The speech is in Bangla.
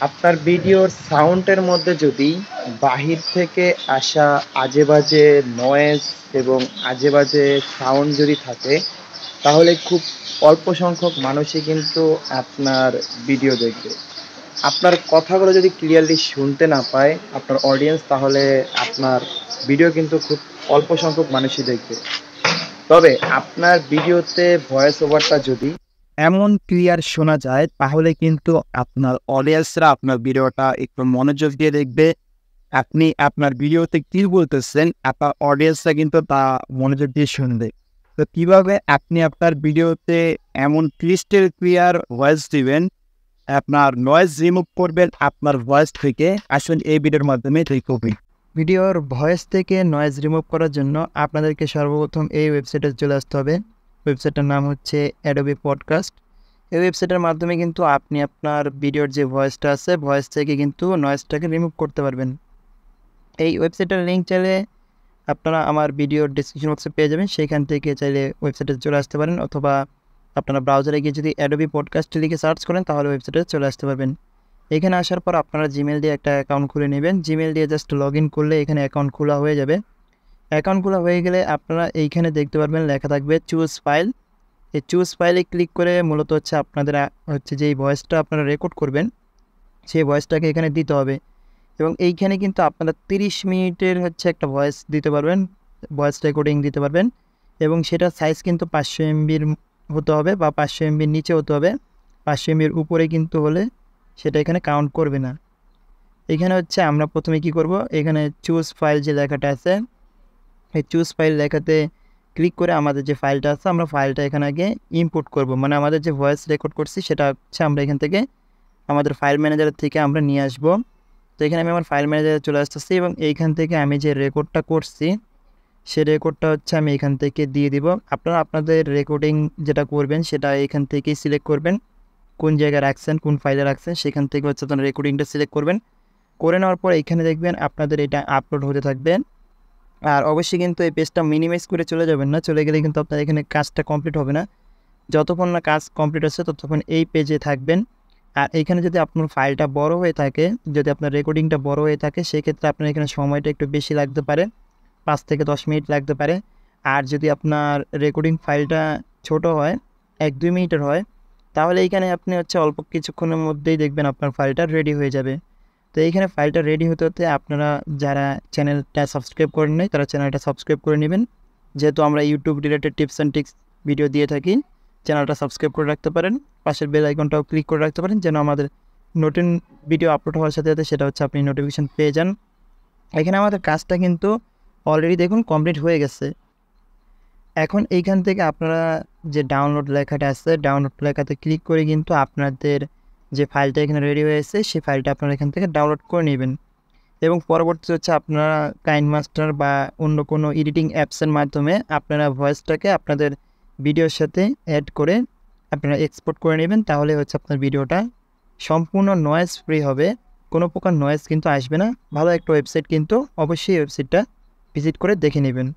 আপনার ভিডিওর সাউন্ডের মধ্যে যদি বাহির থেকে আসা আজেবাজে নয়েজ এবং আজেবাজে সাউন্ড যদি থাকে, তাহলে খুব অল্প সংখ্যক মানুষই কিন্তু আপনার ভিডিও দেখবে। আপনার কথাগুলো যদি ক্লিয়ারলি শুনতে না পায়, আপনার অডিয়েন্স তাহলে আপনার ভিডিও কিন্তু খুব অল্প সংখ্যক মানুষই দেখবে। তবে আপনার ভিডিওতে ভয়েস ওভারটা যদি এমন ক্লিয়ার শোনা যায়, তাহলে কিন্তু আপনার অডিয়েন্সরা আপনার ভিডিওটা একটু মনোযোগ দিয়ে দেখবে। আপনি আপনার ভিডিওতে কী বলতেছেন, আপনার অডিয়েন্সরা কিন্তু তা মনোযোগ দিয়ে শুনবে। তো কীভাবে আপনি আপনার ভিডিওতে এমন ক্রিস্টাল ক্লিয়ার ভয়েস দিবেন, আপনার নয়েজ রিমুভ করবেন আপনার ভয়েস থেকে, আসুন এই ভিডিওর মাধ্যমে দেখবেন ভিডিওর ভয়েস থেকে নয়েজ রিমুভ করার জন্য আপনাদেরকে সর্বপ্রথম এই ওয়েবসাইটে চলে আসতে হবে। ওয়েবসাইটটার নাম হচ্ছে অ্যাডোবি পডকাস্ট এই ওয়েবসাইটের মাধ্যমে কিন্তু আপনি আপনার ভিডিওর যে ভয়েসটা আছে ভয়েস থেকে কিন্তু নয়েসটাকে রিমুভ করতে পারবেন। এই ওয়েবসাইটের লিঙ্ক চাইলে আপনারা আমার ভিডিওর ডিসক্রিপশন বক্সে পেয়ে যাবেন। সেইখান থেকে চাইলে ওয়েবসাইটে চলে আসতে পারেন অথবা আপনারা ব্রাউজারে গিয়ে যদি অ্যাডোবি পডকাস্ট লিখে সার্চ করেন, তাহলে ওয়েবসাইটে চলে আসতে পারবেন। এখানে আসার পর আপনারা জিমেল দিয়ে একটা অ্যাকাউন্ট খুলে নেবেন। জিমেল দিয়ে জাস্ট লগ করলে এখানে অ্যাকাউন্ট খোলা হয়ে যাবে। অ্যাকাউন্ট খোলা হয়ে গেলে আপনারা এইখানে দেখতে পারবেন লেখা থাকবে চুজ ফাইল এই চুজ ফাইলে ক্লিক করে মূলত হচ্ছে আপনাদের হচ্ছে যেই ভয়েসটা আপনারা রেকর্ড করবেন, সেই ভয়েসটাকে এখানে দিতে হবে। এবং এইখানে কিন্তু আপনারা তিরিশ মিনিটের হচ্ছে একটা ভয়েস দিতে পারবেন ভয়েস রেকর্ডিং দিতে পারবেন। এবং সেটার সাইজ কিন্তু পাঁচশো এমবির হতে হবে বা পাঁচশো এমবির নিচে হতে হবে। পাঁচশো এমবির উপরে কিন্তু হলে সেটা এখানে কাউন্ট করবে না। এখানে হচ্ছে আমরা প্রথমে কি করব? এখানে চুজ ফাইল যে লেখাটা আছে এই চুজ ফাইল লেখাতে ক্লিক করে আমাদের যে ফাইলটা আছে, আমরা ফাইলটা এখানে আগে ইম্পোর্ট করব। মানে আমাদের যে ভয়েস রেকর্ড করছি, সেটা হচ্ছে আমরা এখান থেকে আমাদের ফাইল ম্যানেজার থেকে আমরা নিয়ে আসব। তো এখানে আমি আমার ফাইল ম্যানেজারে চলে আসতেছি এবং এইখান থেকে আমি যে রেকর্ডটা করছি, সে রেকর্ডটা হচ্ছে আমি এখান থেকে দিয়ে দিব। আপনারা আপনাদের রেকর্ডিং যেটা করবেন, সেটা এখান থেকেই সিলেক্ট করবেন। কোন জায়গায় রাখছেন, কোন ফাইলে রাখছেন, সেখান থেকে হচ্ছে আপনার রেকর্ডিংটা সিলেক্ট করবেন। করে নেওয়ার পর এখানে দেখবেন আপনাদের এটা আপলোড হতে থাকবে। আর অবশ্যই কিন্তু এই পেজটা মিনিমাইজ করে চলে যাবেন না। চলে গেলে কিন্তু আপনার এখানে কাজটা কমপ্লিট হবে না। যতক্ষণ না কাজ কমপ্লিট হচ্ছে, ততক্ষণ এই পেজে থাকবেন। আর এখানে যদি আপনার ফাইলটা বড় হয়ে থাকে, যদি আপনার রেকর্ডিংটা বড় হয়ে থাকে, সেক্ষেত্রে আপনার এখানে সময়টা একটু বেশি লাগতে পারে। পাঁচ থেকে দশ মিনিট লাগতে পারে। আর যদি আপনার রেকর্ডিং ফাইলটা ছোট হয়, এক দুই মিনিটের হয়, তাহলে এইখানে আপনি হচ্ছে অল্প কিছুক্ষণের মধ্যেই দেখবেন আপনার ফাইলটা রেডি হয়ে যাবে। তো এইখানে ফাইলটা রেডি হতে হতে আপনারা যারা চ্যানেলটা সাবস্ক্রাইব করেন নাই, তারা চ্যানেলটা সাবস্ক্রাইব করে নেবেন। যেহেতু আমরা YouTube related tips and tricks video দিয়ে থাকি চ্যানেলটা সাবস্ক্রাইব করে রাখতে পারেন। পাশের বেল আইকনটাও ক্লিক করে রাখতে পারেন, যেন আমাদের নতুন ভিডিও আপলোড হওয়ার সাথে সাথে সেটা হচ্ছে আপনি নোটিফিকেশান পেয়ে যান। এখানে আমাদের কাজটা কিন্তু অলরেডি দেখুন কমপ্লিট হয়ে গেছে। এখন এইখান থেকে আপনারা যে ডাউনলোড লেখাটা আছে ডাউনলোড লেখাতে ক্লিক করে কিন্তু আপনাদের যে ফাইলটা এখানে রেডি হয়েছে, সেই ফাইলটা আপনারা এখান থেকে ডাউনলোড করে নেবেন। এবং পরবর্তী হচ্ছে আপনারা কাইন মাস্টার বা অন্য কোনো এডিটিং অ্যাপসের মাধ্যমে আপনারা ভয়েসটাকে আপনাদের ভিডিওর সাথে অ্যাড করে আপনারা এক্সপোর্ট করে নেবেন, তাহলে হচ্ছে আপনার ভিডিওটা সম্পূর্ণ নয়েজ ফ্রি হবে। কোনো প্রকার নয়েজ কিন্তু আসবে না। ভালো একটা ওয়েবসাইট কিন্তু অবশ্যই ওয়েবসাইটটা ভিজিট করে দেখে নেবেন।